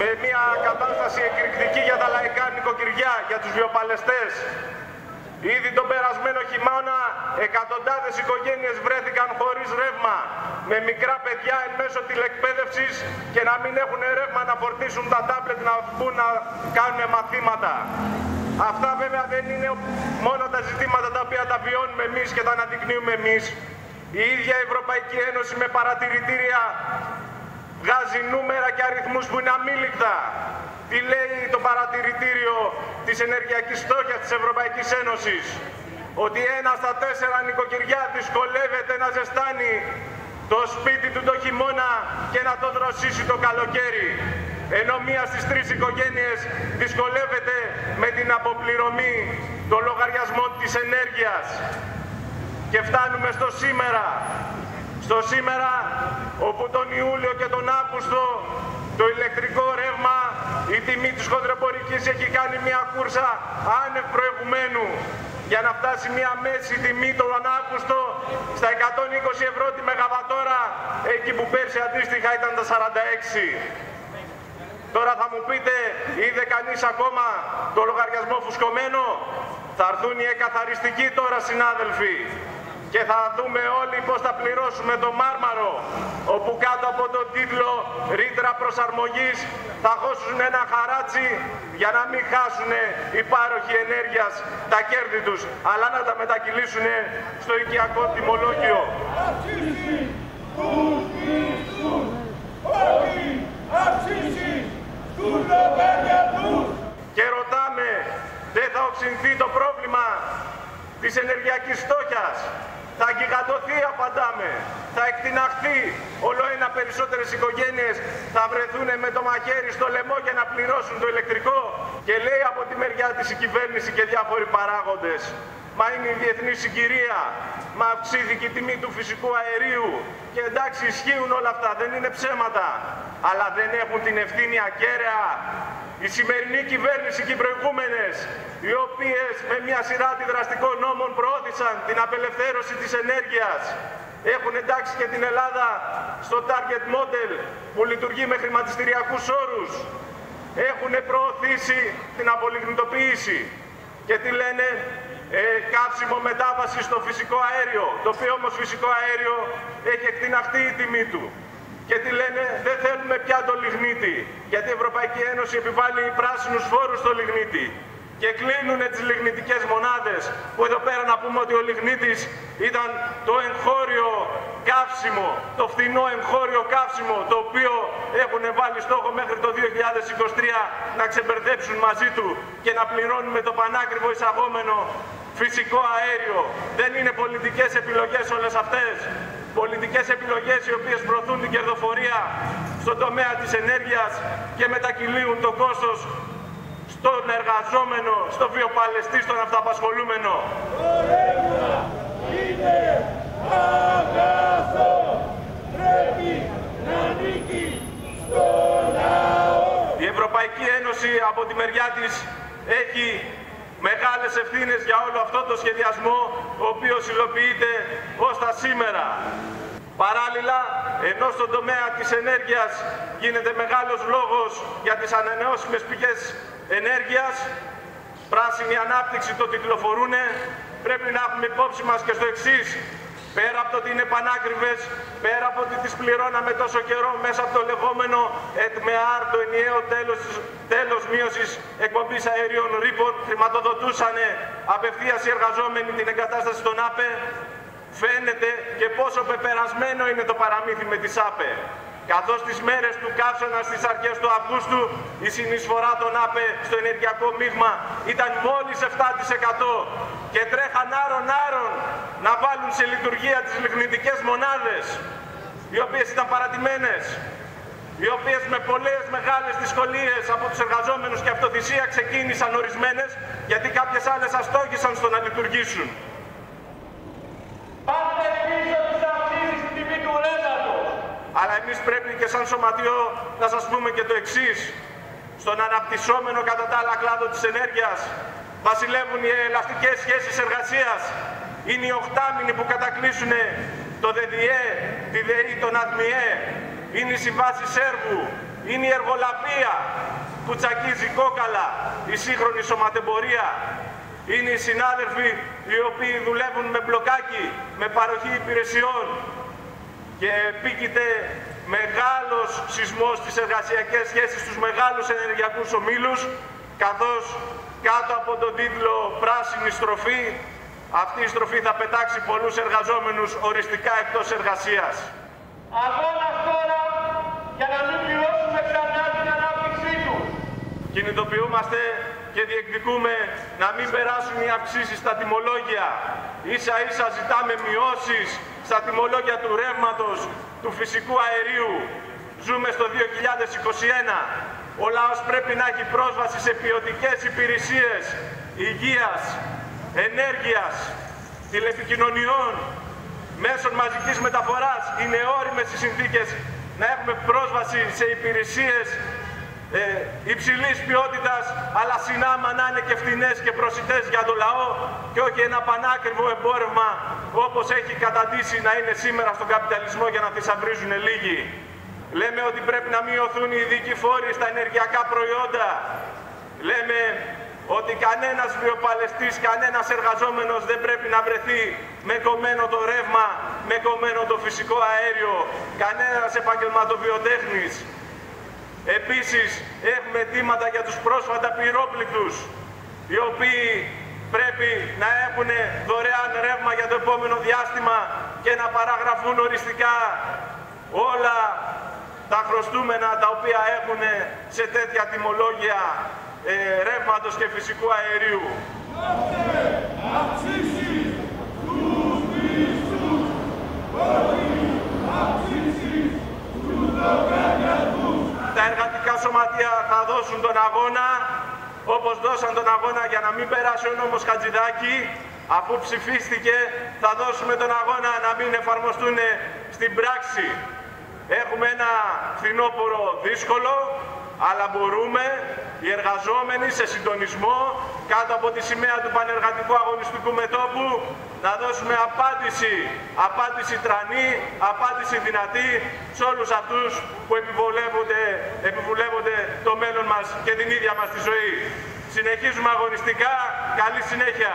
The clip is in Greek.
με μια κατάσταση εκρηκτική για τα λαϊκά νοικοκυριά, για τους βιοπαλαιστές. Ήδη τον περασμένο χειμώνα εκατοντάδες οικογένειες βρέθηκαν χωρίς ρεύμα, με μικρά παιδιά εν μέσω τηλεκπαίδευσης και να μην έχουν ρεύμα να φορτίσουν τα τάμπλετ να μπουν να κάνουν μαθήματα. Αυτά βέβαια δεν είναι μόνο τα ζητήματα τα οποία τα βιώνουμε εμείς και τα αναδεικνύουμε εμείς. Η ίδια η Ευρωπαϊκή Ένωση με παρατηρητήρια βγάζει νούμερα και αριθμούς που είναι αμήλικτα. Τι λέει το παρατηρητήριο της ενεργειακής στόχιας της Ευρωπαϊκής Ένωσης; Ότι ένα στα τέσσερα νοικοκυριά δυσκολεύεται να ζεστάνει το σπίτι του το χειμώνα και να το δροσίσει το καλοκαίρι. Ενώ μία στις τρεις οικογένειες δυσκολεύεται με την αποπληρωμή των λογαριασμών της ενέργειας. Και φτάνουμε στο σήμερα. Στο σήμερα όπου τον Ιούλιο και τον Αύγουστο το ηλεκτρικό ρεύμα, η τιμή της χοντροπορικής έχει κάνει μια κούρσα άνευ προηγουμένου για να φτάσει μια μέση τιμή τον Αύγουστο στα 120 ευρώ τη μεγαβατόρα, εκεί που πέρσι αντίστοιχα ήταν τα 46. Τώρα θα μου πείτε, είδε κανείς ακόμα το λογαριασμό φουσκωμένο; Θα έρθουν οι εκαθαριστικοί τώρα συνάδελφοι και θα δούμε όλοι πώς θα πληρώσουμε το μάρμαρο όπου κάτω από τον τίτλο ρήτρα προσαρμογής θα χώσουν ένα χαράτσι για να μην χάσουν οι πάροχοι ενέργειας τα κέρδη τους αλλά να τα μετακυλήσουν στο οικιακό τιμολόγιο. Και ρωτάμε, δεν θα οξυνθεί το πρόβλημα της ενεργειακής στόχιας. Θα γιγαντωθεί, απαντάμε. Θα εκτιναχθεί. Όλο ένα περισσότερες οικογένειες θα βρεθούν με το μαχαίρι στο λαιμό για να πληρώσουν το ηλεκτρικό. Και λέει από τη μεριά της η κυβέρνηση και διάφοροι παράγοντες. Μα είναι η διεθνή συγκυρία. Μα αυξήθηκε η τιμή του φυσικού αερίου. Και εντάξει ισχύουν όλα αυτά, δεν είναι ψέματα. Αλλά δεν έχουν την ευθύνη ακέραια η σημερινή κυβέρνηση και οι προηγούμενες, οι οποίες με μια σειρά αντιδραστικών νόμων προώθησαν την απελευθέρωση της ενέργειας, έχουν εντάξει και την Ελλάδα στο target model που λειτουργεί με χρηματιστηριακούς όρους, έχουν προωθήσει την απολιγνητοποίηση. Και τι λένε, ε, κάψιμο μετάβαση στο φυσικό αέριο, το οποίο όμως φυσικό αέριο έχει εκτιναχτεί η τιμή του. Και τι λένε, δεν θέλουμε πια το λιγνίτη, γιατί η Ευρωπαϊκή Ένωση επιβάλλει πράσινους φόρους στο λιγνίτη. Και κλείνουν τις λιγνητικές μονάδες, που εδώ πέρα να πούμε ότι ο λιγνίτης ήταν το εγχώριο καύσιμο, το φθηνό εγχώριο καύσιμο, το οποίο έχουν βάλει στόχο μέχρι το 2023 να ξεμπερδέψουν μαζί του και να πληρώνουν με το πανάκριβο εισαγόμενο φυσικό αέριο. Δεν είναι πολιτικές επιλογές όλες αυτές πολιτικές επιλογές οι οποίες προωθούν την κερδοφορία στον τομέα της ενέργειας και μετακυλίουν το κόστος στον εργαζόμενο, στο βιοπαλαιστή, στον αυταπασχολούμενο. είναι αγαθό, πρέπει να νίκει στο λαό. Η Ευρωπαϊκή Ένωση από τη μεριά της έχει μεγάλες ευθύνες για όλο αυτό το σχεδιασμό ο οποίος υλοποιείται ως τα σήμερα. Παράλληλα, ενώ στον τομέα της ενέργειας γίνεται μεγάλος λόγος για τις ανανεώσιμες πηγές ενέργειας, πράσινη ανάπτυξη το τυκλοφορούν, πρέπει να έχουμε υπόψη μας και στο εξής, πέρα από το ότι είναι πανάκριβες, πέρα από ότι τις πληρώναμε τόσο καιρό μέσα από το λεγόμενο ΕΤΜΕΑΡ, το ενιαίο τέλος, τέλος μείωσης εκπομπής αερίων ρήπων, χρηματοδοτούσαν απευθείας οι εργαζόμενοι την εγκατάσταση των ΑΠΕ, φαίνεται και πόσο πεπερασμένο είναι το παραμύθι με τις ΑΠΕ. Καθώς τις μέρες του καύσωνα στις αρχές του Αυγούστου η συνεισφορά των ΑΠΕ στο ενεργειακό μείγμα ήταν μόλις 7% και τρέχαν άρον-άρον να βάλουν σε λειτουργία τις λιγνητικές μονάδες οι οποίες ήταν παρατημένες οι οποίες με πολλές μεγάλες δυσκολίες από τους εργαζόμενους και αυτοθυσία ξεκίνησαν ορισμένες γιατί κάποιες άλλες αστόγησαν στο να λειτουργήσουν. Πάτε πίσω τις αυξήσεις στην τιμή του αλλά εμείς πρέπει και σαν σωματιό να σας πούμε και το εξής. Στον αναπτυσσόμενο κατά τα άλλα κλάδο της ενέργειας βασιλεύουν οι ελαστικές σχέσεις εργασίας. Είναι οι οχτάμινοι που κατακλείσουν το ΔΔΕ, τη ΔΕΗ, τον ΑΔΜΙΕ. Είναι οι συμβάσεις έργου. Είναι η εργολαπία που τσακίζει κόκαλα, η σύγχρονη σωματεμπορία. Είναι οι συνάδελφοι οι οποίοι δουλεύουν με μπλοκάκι, με παροχή υπηρεσιών και επίκειται μεγάλος σεισμός στις εργασιακές σχέσεις στους μεγάλους ενεργειακούς ομίλους καθώς κάτω από τον τίτλο «Πράσινη στροφή» αυτή η στροφή θα πετάξει πολλούς εργαζόμενους οριστικά εκτός εργασίας. Αγώνας τώρα για να μην πληρώσουμε ξανά την ανάπτυξή τους. Κινητοποιούμαστε και διεκδικούμε να μην περάσουν οι αυξήσεις στα τιμολόγια. Ίσα ίσα ζητάμε μειώσεις στα τιμολόγια του ρεύματος, του φυσικού αερίου. Ζούμε στο 2021. Ο λαός πρέπει να έχει πρόσβαση σε ποιοτικές υπηρεσίες υγείας, ενέργειας, τηλεπικοινωνιών, μέσων μαζικής μεταφοράς. Είναι όριμες οι συνθήκες να έχουμε πρόσβαση σε υπηρεσίες ε, υψηλής ποιότητας, αλλά συνάμα να είναι και φτηνές και προσιτές για το λαό και όχι ένα πανάκριβο εμπόρευμα όπως έχει καταντήσει να είναι σήμερα στον καπιταλισμό για να θησαυρίζουν λίγοι. Λέμε ότι πρέπει να μειωθούν οι ειδικοί φόροι στα ενεργειακά προϊόντα. Λέμε ότι κανένας βιοπαλαιστής, κανένας εργαζόμενος δεν πρέπει να βρεθεί με κομμένο το ρεύμα, με κομμένο το φυσικό αέριο, κανένας επαγγελματοβιοτέχνης. Επίσης, έχουμε αιτήματα για τους πρόσφατα πυρόπληκτους, οι οποίοι πρέπει να έχουν δωρεάν ρεύμα για το επόμενο διάστημα και να παραγραφούν οριστικά όλα τα χρωστούμενα τα οποία έχουν σε τέτοια τιμολόγια ε, ρεύματος και φυσικού αερίου. Τα εργατικά σωματεία θα δώσουν τον αγώνα όπως δώσαν τον αγώνα για να μην περάσει ο νόμος Χατζηδάκη αφού ψηφίστηκε θα δώσουμε τον αγώνα να μην εφαρμοστούν στην πράξη. Έχουμε ένα φθινόπωρο δύσκολο, αλλά μπορούμε οι εργαζόμενοι σε συντονισμό κάτω από τη σημαία του Πανεργατικού Αγωνιστικού Μετώπου να δώσουμε απάντηση, απάντηση τρανή, απάντηση δυνατή σε όλους αυτούς που επιβολεύονται, επιβουλεύονται το μέλλον μας και την ίδια μας τη ζωή. Συνεχίζουμε αγωνιστικά. Καλή συνέχεια.